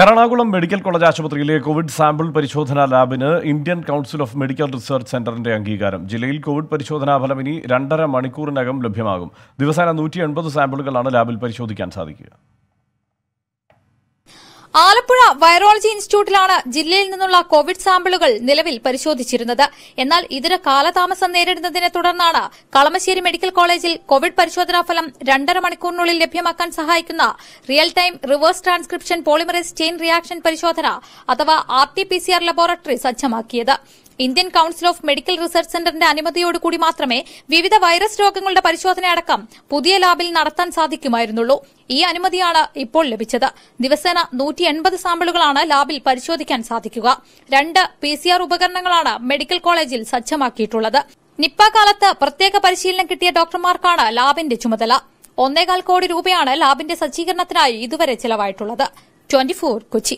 Ernakulam medical college ആശുപത്രിയിലെ covid sample പരിശോധനാ ലാബിന് Indian council of medical research സെന്ററിന്റെ അംഗീകാരം. ജില്ലയിൽ കോവിഡ് പരിശോധനാ ഫലം ഇനി രണ്ടര മണിക്കൂറിനകം ലഭ്യമാകും. ദിവസേന നൂറ്റി സാമ്പിളുകളാണ് ലാബിൽ പരിശോധിക്കാൻ സാധിക്കുക. ആലപ്പുഴ വൈറോളജി ഇൻസ്റ്റിറ്റ്യൂട്ടിലാണ് ജില്ലയിൽ നിന്നുള്ള കോവിഡ് സാമ്പിളുകൾ നിലവിൽ പരിശോധിച്ചിരുന്നത്. എന്നാൽ ഇതിന് കാലതാമസം നേരിടുന്നതിനെ തുടർന്നാണ് കളമശ്ശേരി മെഡിക്കൽ കോളേജിൽ കോവിഡ് പരിശോധനാ ഫലം രണ്ടര മണിക്കൂറിനുള്ളിൽ ലഭ്യമാക്കാൻ സഹായിക്കുന്ന real time reverse transcription polymerase chain reaction പരിശോധന അഥവാ R T P C R laboratory സജ്ജമാക്കിയത്. Indian council of medical research സെന്ററിന്റെ അനുമതിയോടുകൂടി മാത്രമേ വിവിധ വൈറസ് രോഗങ്ങളുടെ പരിശോധനയടക്കം പുതിയ ലാബിൽ നടത്താൻ സാധിക്കുമായിരുന്നുള്ളൂ. ഈ അനുമതിയാണ് ഇപ്പോൾ ലഭിച്ചത്. ദിവസേന നൂറ്റി എൺപത് സാമ്പിളുകളാണ് ലാബിൽ പരിശോധിക്കാൻ സാധിക്കുക. രണ്ട് പി സി ആർ ഉപകരണങ്ങളാണ് മെഡിക്കൽ കോളേജിൽ സജ്ജമാക്കിയിട്ടുള്ളത്. നിപ്പ കാലത്ത് പ്രത്യേക പരിശീലനം കിട്ടിയ ഡോക്ടർമാർക്കാണ് ലാബിന്റെ ചുമതല. ഒന്നേകാൽ കോടി രൂപയാണ് ലാബിന്റെ സജ്ജീകരണത്തിനായി ഇതുവരെ ചിലവായിട്ടുള്ളത്. ട്വന്റി കൊച്ചി.